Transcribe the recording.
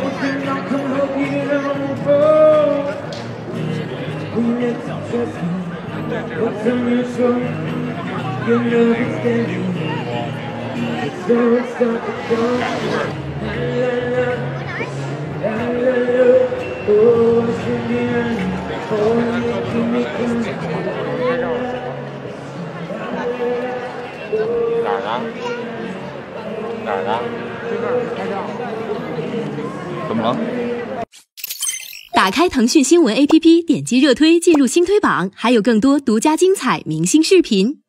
never think mutual? You know it's standing It's so it's not the dark. La la la, la la la. Oh, I should be running. Oh, I'm making me La La la la. La la. 怎么了？打开腾讯新闻 APP，点击热推进入新推榜，还有更多独家精彩明星视频。